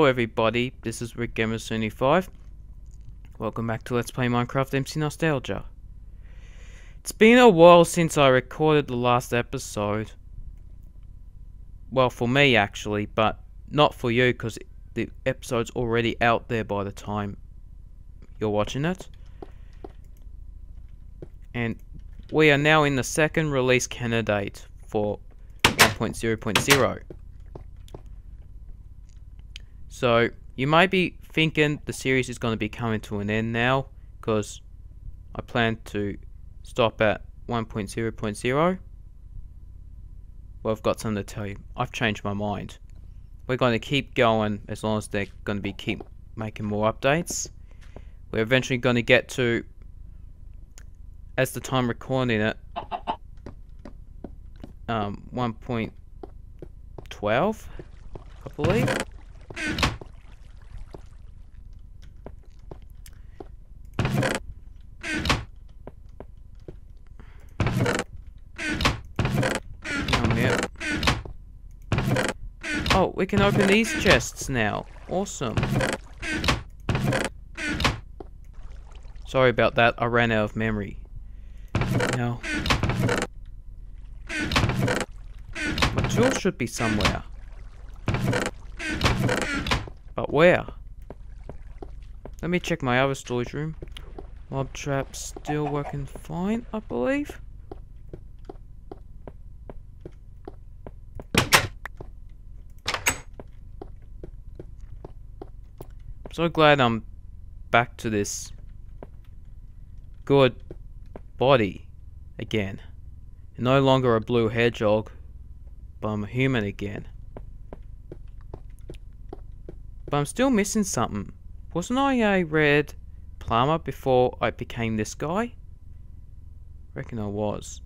Hello everybody, this is Redgamer 75. Welcome back to Let's Play Minecraft MC Nostalgia. It's been a while since I recorded the last episode. Well, for me actually, but not for you because the episode's already out there by the time you're watching it. And we are now in the second release candidate for 1.0.0. So you might be thinking the series is going to be coming to an end now because I plan to stop at 1.0.0. Well, I've got something to tell you. I've changed my mind. We're going to keep going as long as they're going to be keep making more updates. We're eventually going to get to, as the time recording it, um, 1.12, I believe. Oh, we can open these chests now. Awesome. Sorry about that, I ran out of memory. No. My tools should be somewhere. But where? Let me check my other storage room. Mob trap still working fine, I believe. I'm so glad I'm back to this good body again. No longer a blue hedgehog, but I'm a human again. But I'm still missing something. Wasn't I a red plumber before I became this guy? Reckon I was.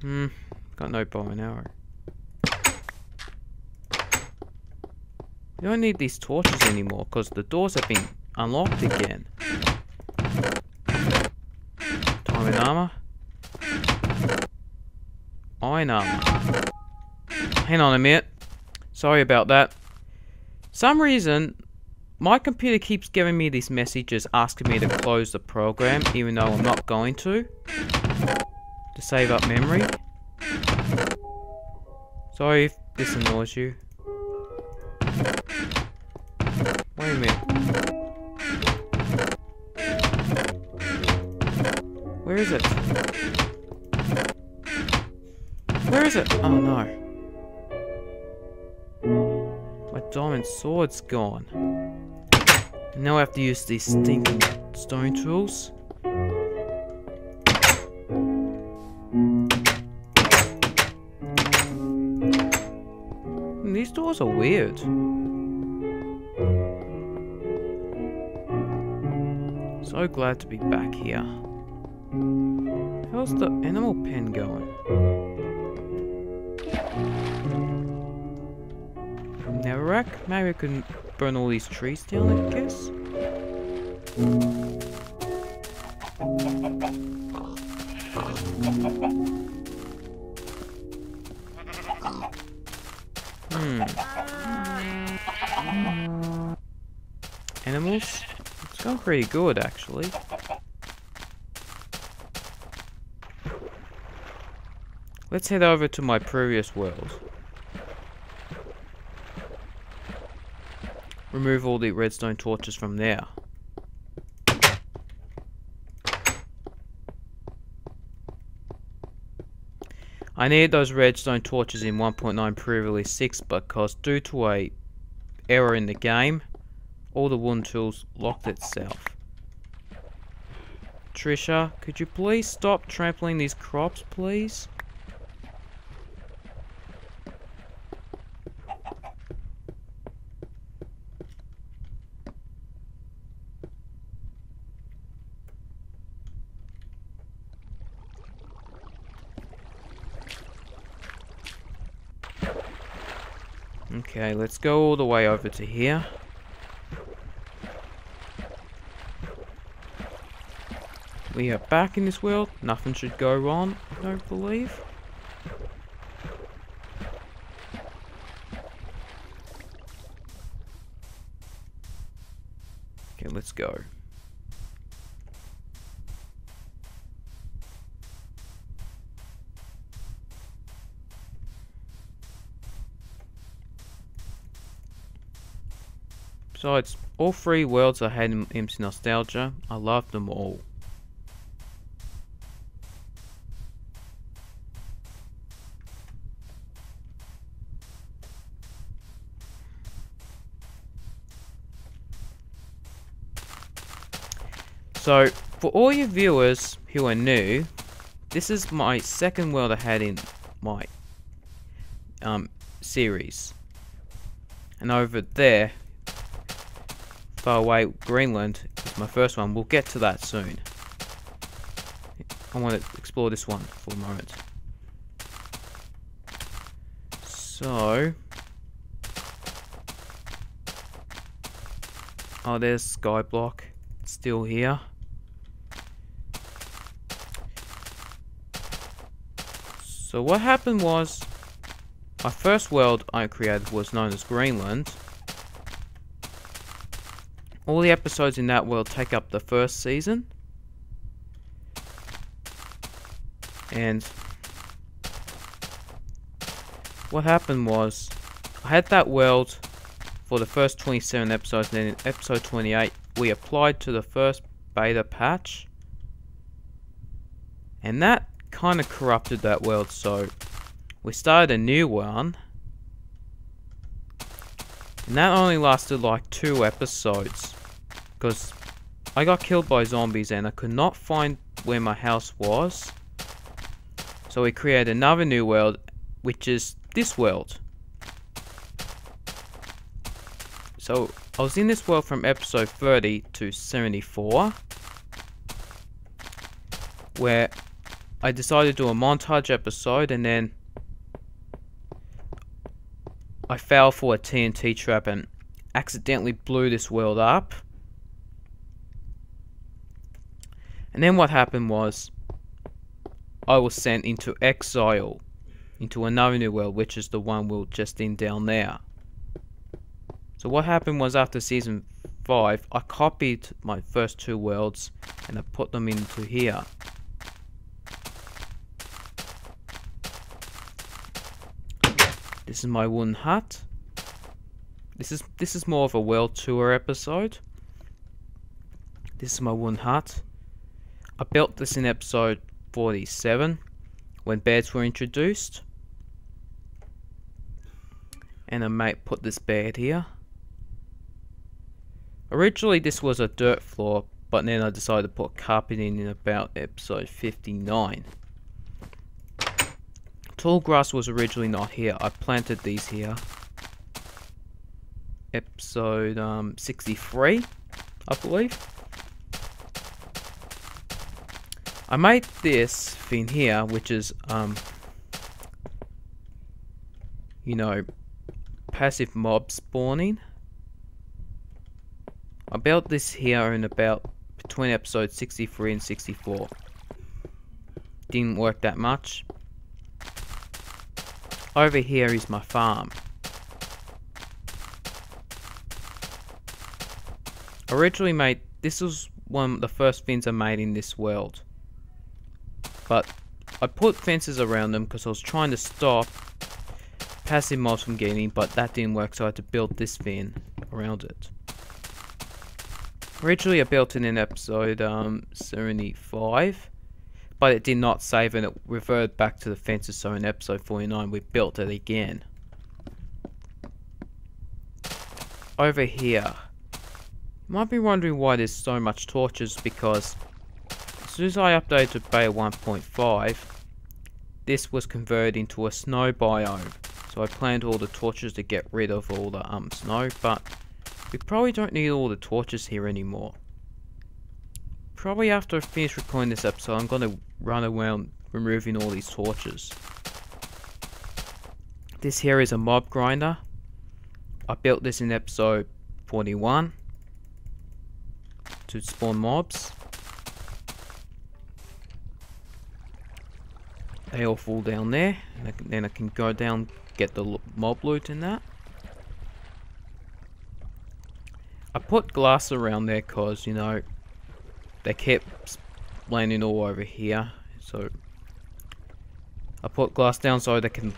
Hmm, got no bow and arrow. You don't need these torches anymore because the doors have been unlocked again. Diamond armor. Iron armor. Hang on a minute. Sorry about that. Some reason, my computer keeps giving me these messages asking me to close the program even though I'm not going to. To save up memory. Sorry if this annoys you. Wait a minute. Where is it? Where is it? Oh no. Diamond sword's gone. Now I have to use these stinking stone tools. Hmm, these doors are weird. So glad to be back here. How's the animal pen going? Netherrack? Maybe I can burn all these trees down, I guess? Hmm. Animals? It's going pretty good, actually. Let's head over to my previous world. Remove all the redstone torches from there. I need those redstone torches in 1.9 pre-release 6 because due to a error in the game, all the wooden tools locked itself. Trisha, could you please stop trampling these crops, please? Okay, let's go all the way over to here. We are back in this world. Nothing should go wrong, I don't believe. Besides, all three worlds I had in MC Nostalgia, I loved them all. So, for all you viewers who are new, this is my second world I had in my um, series. And over there, far away, Greenland is my first one. We'll get to that soon. I want to explore this one for a moment. So... Oh, there's Skyblock. still here. So what happened was, my first world I created was known as Greenland. All the episodes in that world take up the first season. And what happened was, I had that world for the first 27 episodes, and then in episode 28, we applied to the first beta patch. And that kind of corrupted that world, so we started a new one. And that only lasted like two episodes. Because I got killed by zombies and I could not find where my house was. So we created another new world, which is this world. So I was in this world from episode 30 to 74. Where I decided to do a montage episode and then I fell for a TNT trap and accidentally blew this world up. And then what happened was I was sent into exile into another new world which is the one we're just in down there. So what happened was after season 5 I copied my first two worlds and I put them into here. This is my wooden hut. This is this is more of a world tour episode. This is my wooden hut. I built this in episode 47 when beds were introduced. And I might put this bed here. Originally this was a dirt floor, but then I decided to put carpet in in about episode 59. Tall grass was originally not here. I planted these here. Episode um, 63, I believe. I made this thing here, which is, um, you know, passive mob spawning. I built this here in about between episode 63 and 64. Didn't work that much. Over here is my farm. Originally made, this was one of the first things I made in this world. But I put fences around them because I was trying to stop passive mobs from getting, but that didn't work so I had to build this fin around it. Originally I built it in episode um, 75 but it did not save and it reverted back to the fences so in episode 49 we built it again. Over here, you might be wondering why there's so much torches because soon as I updated to beta 1.5 this was converted into a snow biome so I planned all the torches to get rid of all the um snow but we probably don't need all the torches here anymore probably after I finish recording this episode, I'm going to run around removing all these torches. This here is a mob grinder. I built this in episode 41 to spawn mobs. They all fall down there, and then I can go down get the mob loot in that. I put glass around there because, you know, they kept landing all over here. So I put glass down so they can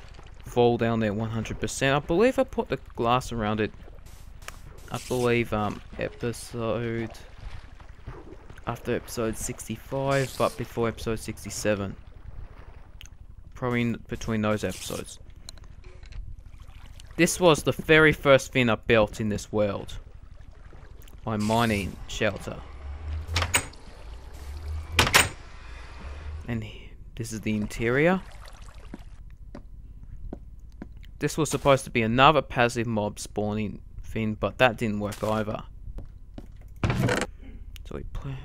fall down there 100%. I believe I put the glass around it. I believe um episode after episode 65, but before episode 67. Probably in between those episodes. This was the very first thing I built in this world. My mining shelter. And this is the interior. This was supposed to be another passive mob spawning thing, but that didn't work either. So we play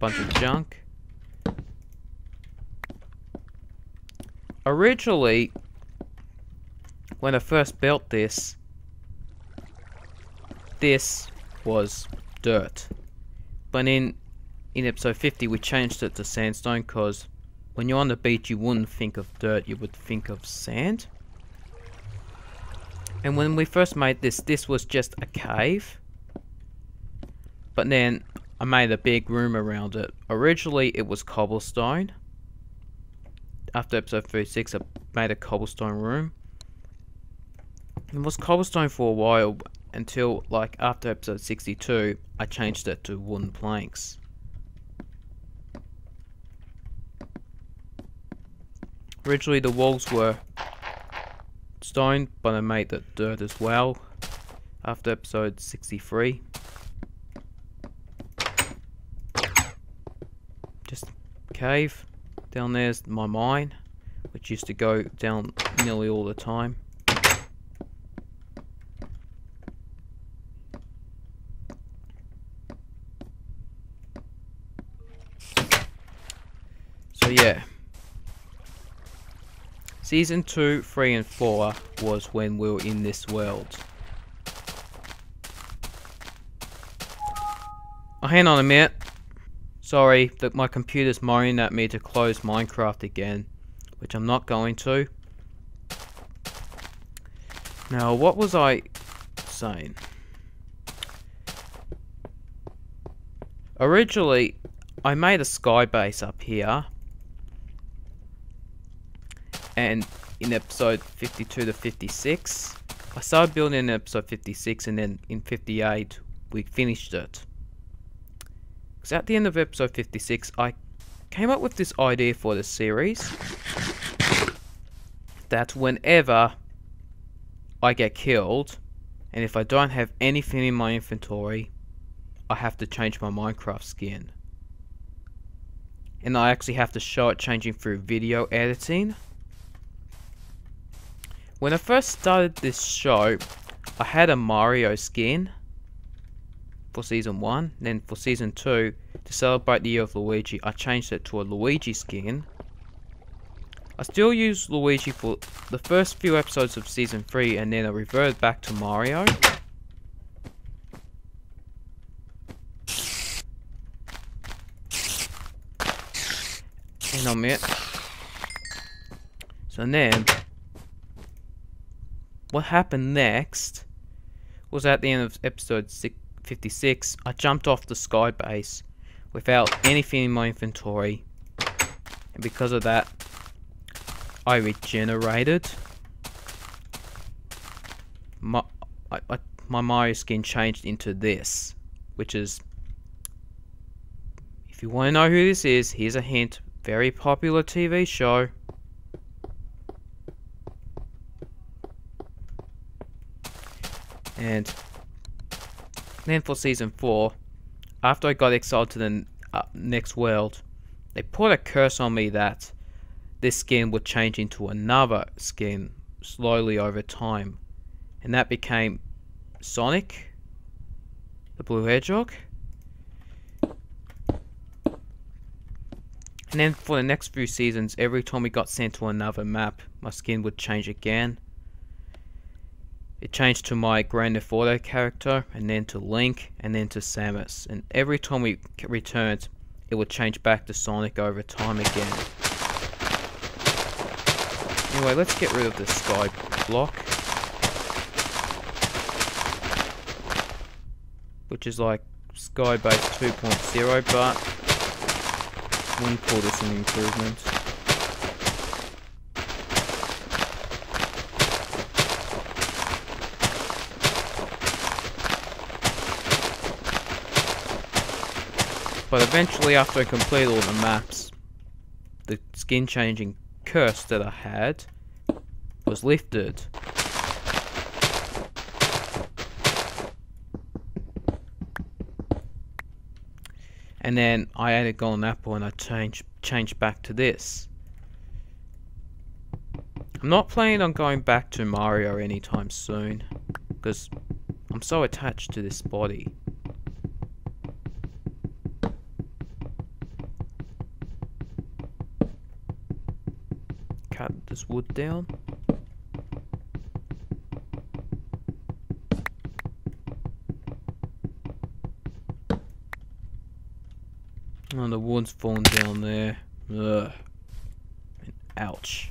bunch of junk. Originally, when I first built this, this was dirt. But in in episode 50 we changed it to sandstone because when you're on the beach you wouldn't think of dirt, you would think of sand. And when we first made this, this was just a cave. But then I made a big room around it. Originally it was cobblestone. After episode 36 I made a cobblestone room. It was cobblestone for a while until like after episode 62 I changed it to wooden planks. Originally the walls were stone but I made it dirt as well after episode 63. Just cave. Down there's my mine which used to go down nearly all the time. So yeah. Season 2, 3 and 4 was when we were in this world. Oh, hang on a minute. Sorry, that my computer's moaning at me to close Minecraft again, which I'm not going to. Now, what was I saying? Originally, I made a sky base up here and in episode 52 to 56 I started building in episode 56 and then in 58 we finished it because at the end of episode 56 I came up with this idea for the series that whenever I get killed and if I don't have anything in my inventory I have to change my Minecraft skin. And I actually have to show it changing through video editing. When I first started this show, I had a Mario skin for season 1. Then for season 2, to celebrate the year of Luigi, I changed it to a Luigi skin. I still use Luigi for the first few episodes of season 3 and then I reverted back to Mario. And I'm it. So then, what happened next was at the end of episode 56, I jumped off the sky base without anything in my inventory. And because of that, I regenerated. My, I, I, my Mario skin changed into this, which is... If you want to know who this is, here's a hint. Very popular TV show. And then for season 4, after I got exiled to the uh, next world, they put a curse on me that this skin would change into another skin slowly over time. And that became Sonic, the Blue Hedgehog. And then for the next few seasons, every time we got sent to another map, my skin would change again. It changed to my Grand Theft Auto character, and then to Link, and then to Samus. And every time we returned, it would change back to Sonic over time again. Anyway, let's get rid of the sky block. which is like Skybase 2.0, but wouldn't call this an improvement. But eventually, after I complete all the maps, the skin changing curse that I had was lifted. And then I added golden apple and I changed changed back to this. I'm not planning on going back to Mario anytime soon because I'm so attached to this body. Cut this wood down. Oh, the wood's falling down there. Ugh. Ouch.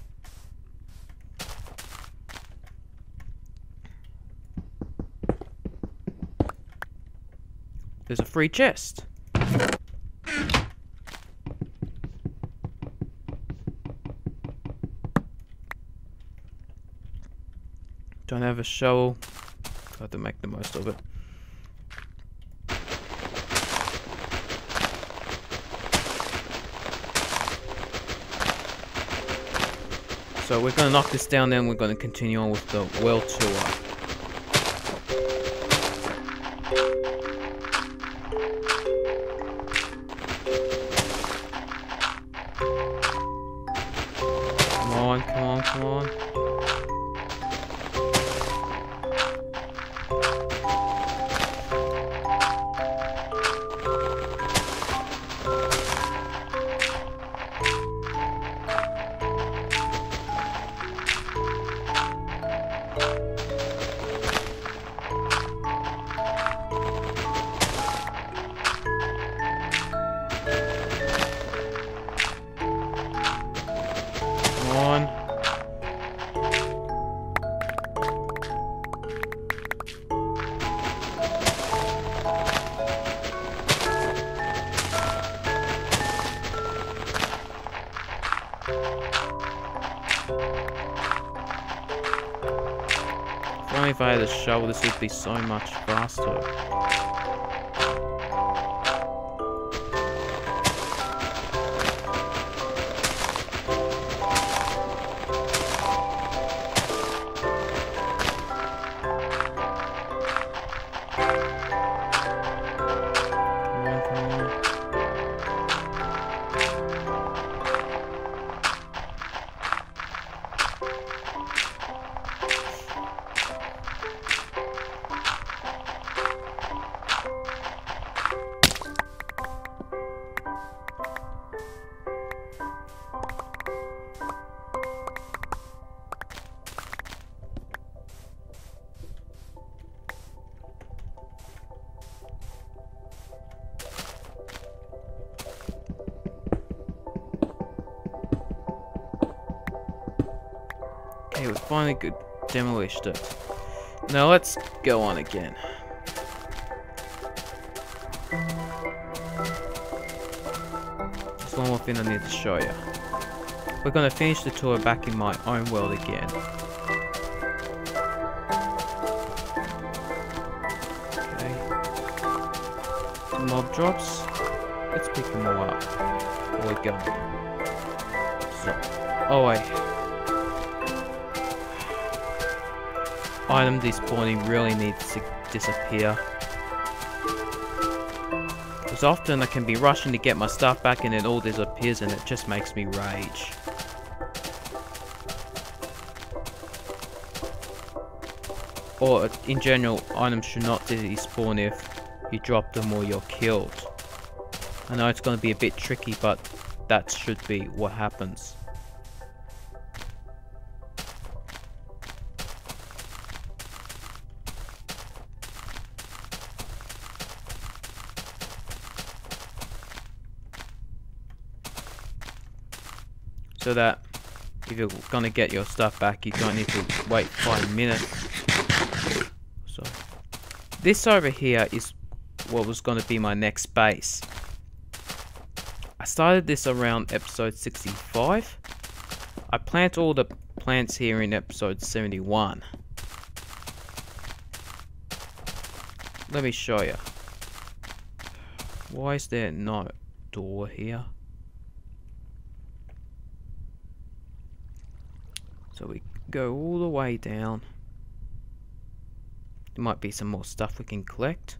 There's a free chest. Have a shovel. Got to make the most of it. So we're going to knock this down then we're going to continue on with the well tour. Come on, come on, come on. Shovel, this would be so much faster. Demolished it. Now let's go on again. There's one more thing I need to show you. We're gonna finish the tour back in my own world again. Okay. Mob drops. Let's pick them all up. We going? So, oh wait. Item despawning really needs to disappear. Because often I can be rushing to get my stuff back and it all disappears and it just makes me rage. Or in general, items should not despawn if you drop them or you're killed. I know it's going to be a bit tricky, but that should be what happens. So that if you're gonna get your stuff back, you don't need to wait five minutes. So this over here is what was to be my next base. I started this around episode 65. I plant all the plants here in episode 71. Let me show you. Why is there no door here? So we go all the way down. There might be some more stuff we can collect.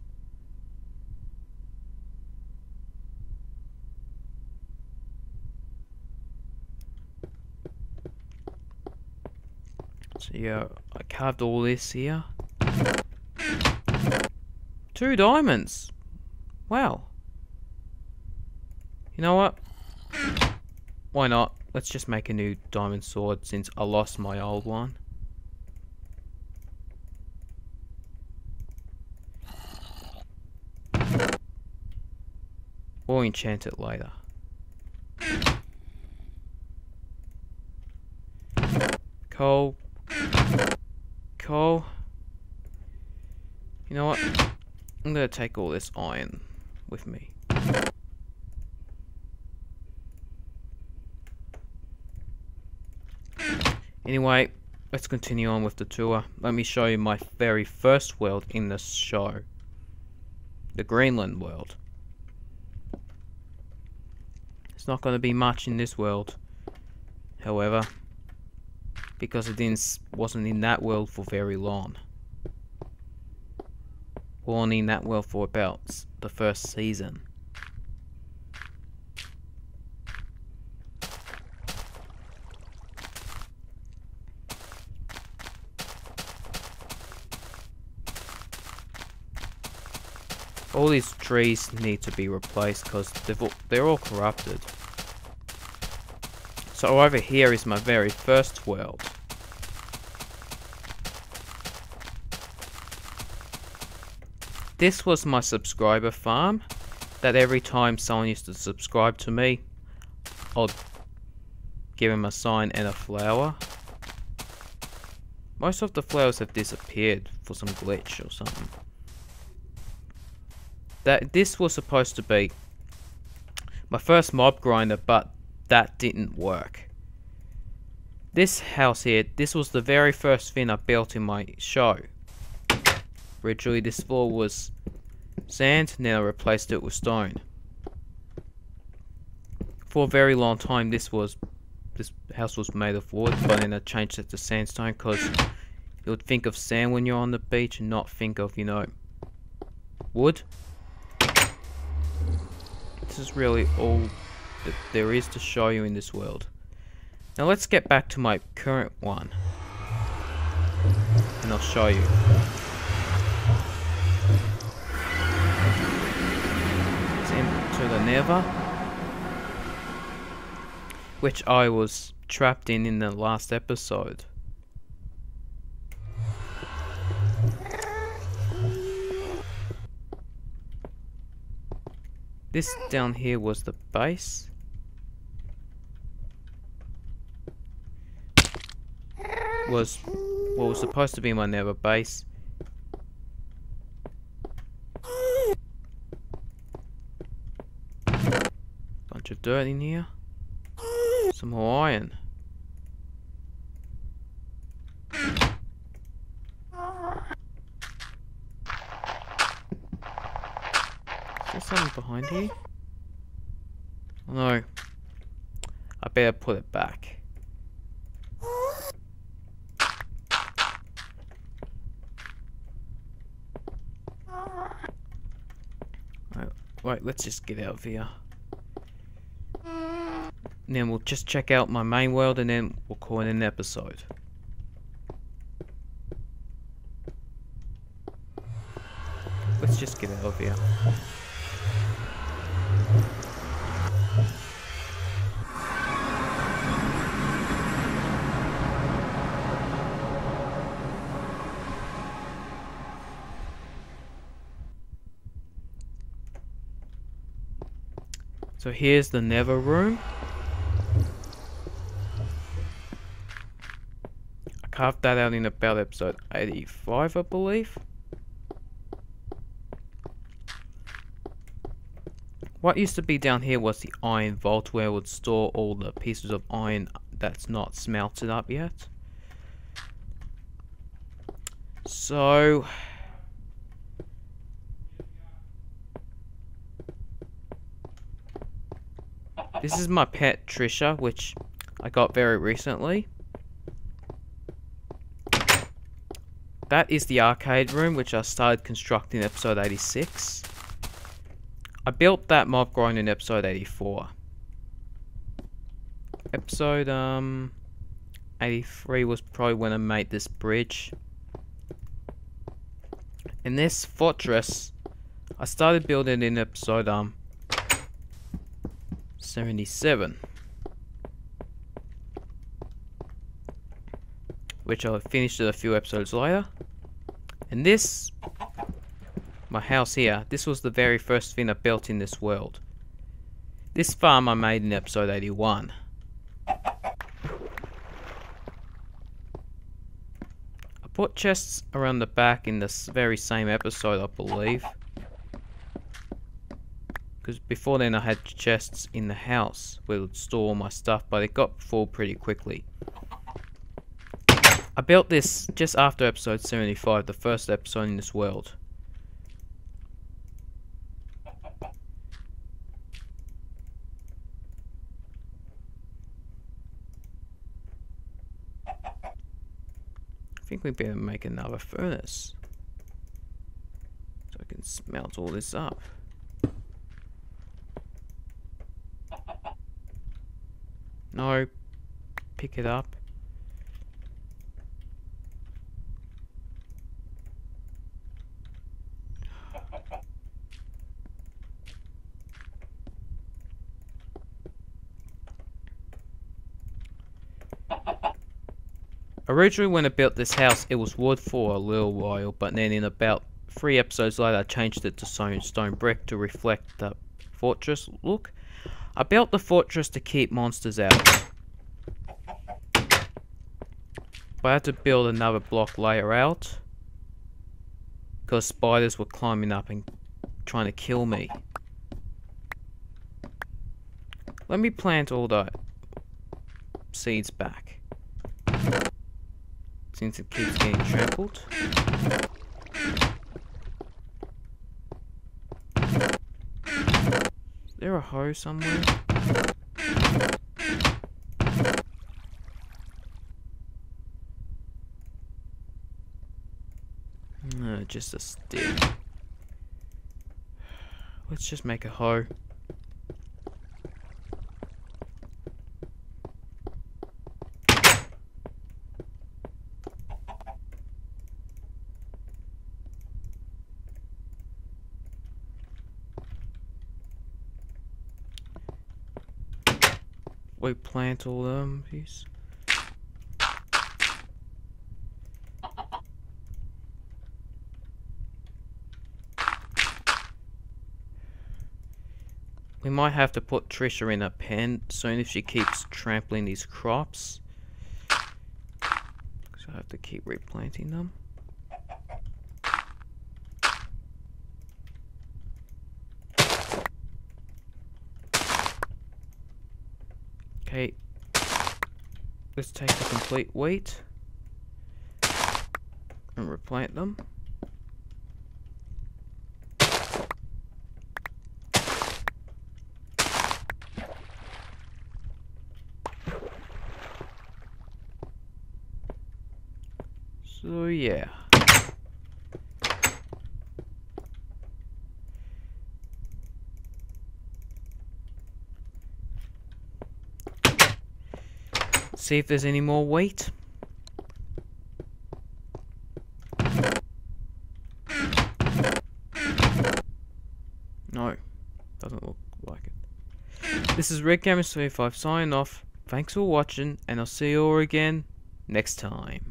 So yeah, I carved all this here. Two diamonds! Wow. You know what? Why not? Let's just make a new diamond sword since I lost my old one. We'll enchant it later. Coal. Coal. You know what? I'm gonna take all this iron with me. Anyway, let's continue on with the tour. Let me show you my very first world in this show. The Greenland world. It's not going to be much in this world. However, because it didn't, wasn't in that world for very long. Only in that world for about the first season. All these trees need to be replaced because they're all corrupted. So over here is my very first world. This was my subscriber farm that every time someone used to subscribe to me, I'd give him a sign and a flower. Most of the flowers have disappeared for some glitch or something that this was supposed to be my first mob grinder, but that didn't work. This house here, this was the very first thing I built in my show. Originally this floor was sand, now I replaced it with stone. For a very long time this was this house was made of wood, but then I changed it to sandstone because you would think of sand when you're on the beach and not think of, you know, wood. Is really all that there is to show you in this world. Now let's get back to my current one. And I'll show you. It's into the Nether. Which I was trapped in in the last episode. This down here was the base. Was what was supposed to be my nether base. Bunch of dirt in here. Some more iron. Behind here? Oh, No. I better put it back. Right, let's just get out of here. And then we'll just check out my main world and then we'll call it an episode. Let's just get out of here. So here's the Nether room. I carved that out in about episode 85, I believe. What used to be down here was the iron vault where I would store all the pieces of iron that's not smelted up yet. So... This is my pet Trisha, which I got very recently. That is the arcade room, which I started constructing in episode 86. I built that mob grind in episode 84. Episode, um, 83 was probably when I made this bridge. And this fortress, I started building in episode, um, 77. Which I finished a few episodes later. And this my house here, this was the very first thing I built in this world. This farm I made in episode 81. I put chests around the back in this very same episode, I believe. Because before then I had chests in the house where I would store all my stuff, but it got full pretty quickly. I built this just after episode 75, the first episode in this world. I think we better make another furnace. So I can smelt all this up. No. Pick it up. Originally when I built this house, it was wood for a little while, but then in about three episodes later, I changed it to stone, stone brick to reflect the fortress look. I built the fortress to keep monsters out. But I had to build another block layer out. Because spiders were climbing up and trying to kill me. Let me plant all the seeds back since it keeps getting trampled. There a hoe somewhere? No, just a stick. Let's just make a hoe. We plant all them piece. We might have to put Trisha in a pen soon if she keeps trampling these crops. So I have to keep replanting them. Okay. Let's take the complete wheat and replant them. So yeah. See if there's any more wheat. No, doesn't look like it. This is Redgamer 35 signing off. Thanks for watching, and I'll see you all again next time.